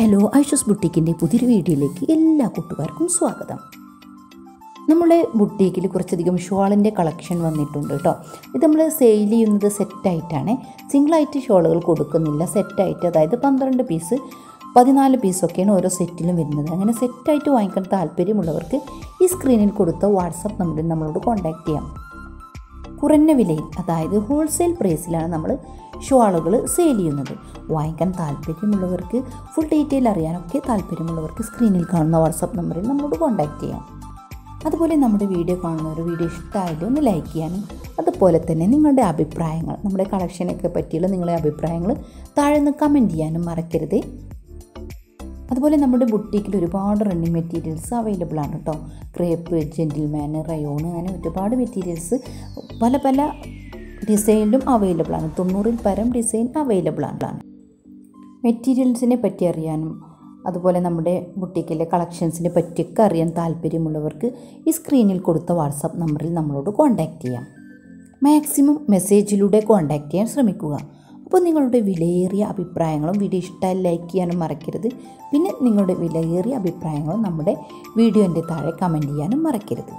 Hello Aisha's ബുട്ടീക്കിന്റെ പുതിയൊരു വീഡിയോയിലേക്ക് എല്ലാ കൂട്ടുകാർക്കും സ്വാഗതം. നമ്മുടെ ബുട്ടീക്കിൽ കുറച്ചധികം ഷോളിന്റെ കളക്ഷൻ വന്നിട്ടുണ്ട് കേട്ടോ. ഇത് നമ്മൾ സെയിൽ ചെയ്യുന്നത് സെറ്റായിട്ടാണ് സിംഗിളായിട്ട് ഷോളുകൾ കൊടുക്കുന്നില്ല. സെറ്റായിട്ട് അതായത് പന്ത്രണ്ട് പീസ് പതിനാല് പീസൊക്കെയാണ് ഓരോ സെറ്റിലും വരുന്നത്. അങ്ങനെ സെറ്റായിട്ട് വാങ്ങിക്കാൻ താല്പര്യമുള്ളവർക്ക് ഈ സ്ക്രീനിൽ കൊടുത്ത വാട്സപ്പ് നമ്പറിൽ നമ്മളോട് കോൺടാക്റ്റ് ചെയ്യാം. കുറഞ്ഞ വിലയിൽ അതായത് ഹോൾസെയിൽ പ്രൈസിലാണ് നമ്മൾ ഷോളുകൾ സെയിൽ ചെയ്യുന്നത്. വാങ്ങിക്കാൻ താല്പര്യമുള്ളവർക്ക് ഫുൾ ഡീറ്റെയിൽ അറിയാനൊക്കെ താല്പര്യമുള്ളവർക്ക് സ്ക്രീനിൽ കാണുന്ന വാട്സപ്പ് നമ്പറിൽ നമ്മളോട് കോൺടാക്റ്റ് ചെയ്യാം. അതുപോലെ നമ്മുടെ വീഡിയോ കാണുന്നവർ വീഡിയോ ഇഷ്ടമായാലും ഒന്ന് ലൈക്ക് ചെയ്യാനും അതുപോലെ തന്നെ നിങ്ങളുടെ അഭിപ്രായങ്ങൾ നമ്മുടെ കളക്ഷനൊക്കെ പറ്റിയുള്ള നിങ്ങളുടെ അഭിപ്രായങ്ങൾ താഴെ നിന്ന് കമന്റ് ചെയ്യാനും മറക്കരുത്. അതുപോലെ നമ്മുടെ ബുട്ടീക്കിൽ ഒരുപാട് റണ്ണിങ് മെറ്റീരിയൽസ് അവൈലബിൾ ആണ് കേട്ടോ ക്രേപ്പ് ജെന്റിൽമാൻ റയോൺ അങ്ങനെ ഒരുപാട് മെറ്റീരിയൽസ് പല പല ഡിസൈനിലും അവൈലബിൾ ആണ്. തൊണ്ണൂറിൽ പരം ഡിസൈൻ അവൈലബിൾ ആണ് മെറ്റീരിയൽസിനെ പറ്റി അറിയാനും അതുപോലെ നമ്മുടെ ബുട്ടീക്കിലെ കളക്ഷൻസിനെ പറ്റിയൊക്കെ അറിയാൻ താല്പര്യമുള്ളവർക്ക് ഈ സ്ക്രീനിൽ കൊടുത്ത വാട്സാപ്പ് നമ്പറിൽ നമ്മളോട് കോൺടാക്റ്റ് ചെയ്യാം. മാക്സിമം മെസ്സേജിലൂടെ കോൺടാക്റ്റ് ചെയ്യാൻ ശ്രമിക്കുക. അപ്പോൾ നിങ്ങളുടെ വിലയേറിയ അഭിപ്രായങ്ങളും വീഡിയോ ഇഷ്ടമായി ലൈക്ക് ചെയ്യാനും മറക്കരുത്. പിന്നെ നിങ്ങളുടെ വിലയേറിയ അഭിപ്രായങ്ങളും നമ്മുടെ വീഡിയോന്റെ താഴെ കമന്റ് ചെയ്യാനും മറക്കരുത്.